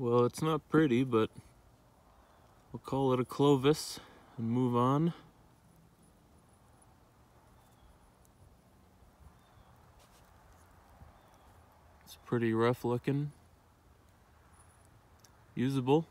Well, it's not pretty, but we'll call it a Clovis and move on. It's pretty rough looking. Usable.